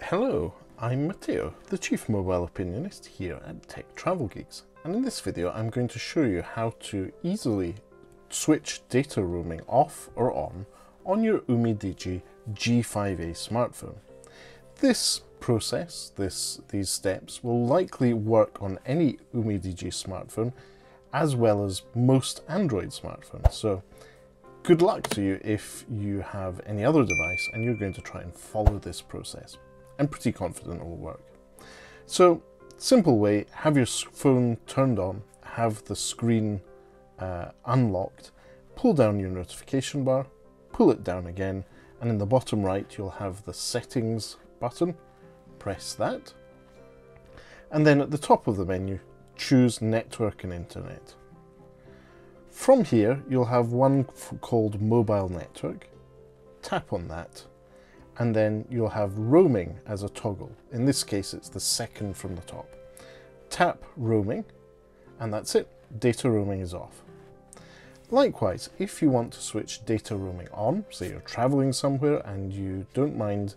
Hello, I'm Matteo, the Chief Mobile Opinionist here at Tech Travel Geeks, and in this video I'm going to show you how to easily switch data roaming off or on on your UmiDigi G5A smartphone. This process, this, these steps, will likely work on any UmiDigi smartphone as well as most Android smartphones. So good luck to you if you have any other device and you're going to try and follow this process. I'm pretty confident it will work. So simple way, have your phone turned on, have the screen uh, unlocked, pull down your notification bar, pull it down again, and in the bottom right you'll have the settings button. Press that. And then at the top of the menu, choose network and internet. From here, you'll have one called mobile network. Tap on that, and then you'll have roaming as a toggle. In this case, it's the second from the top. Tap roaming, and that's it. Data roaming is off. Likewise, if you want to switch data roaming on, say you're traveling somewhere and you don't mind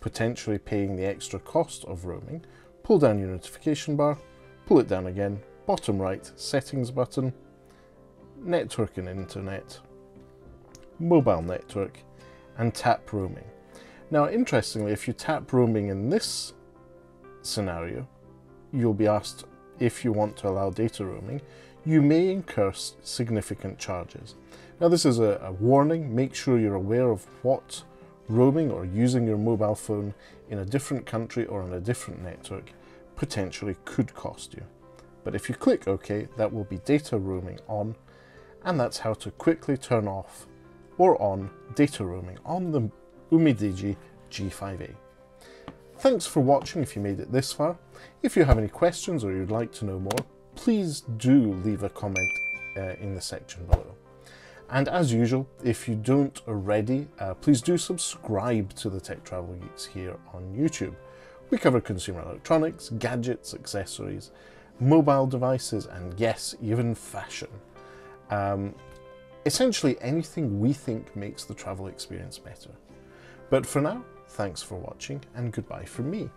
potentially paying the extra cost of roaming, pull down your notification bar, pull it down again, bottom right, settings button, network and internet, mobile network, and tap roaming. Now, interestingly, if you tap roaming in this scenario, you'll be asked if you want to allow data roaming, you may incur significant charges. Now, this is a, a warning. Make sure you're aware of what roaming or using your mobile phone in a different country or on a different network potentially could cost you. But if you click OK, that will be data roaming on, and that's how to quickly turn off or on data roaming on the UmiDigi G5A. Thanks for watching if you made it this far. If you have any questions or you'd like to know more, please do leave a comment uh, in the section below. And as usual, if you don't already, uh, please do subscribe to the Tech Travel Geeks here on YouTube. We cover consumer electronics, gadgets, accessories, mobile devices, and yes, even fashion. Um, essentially anything we think makes the travel experience better. But for now, thanks for watching and goodbye from me.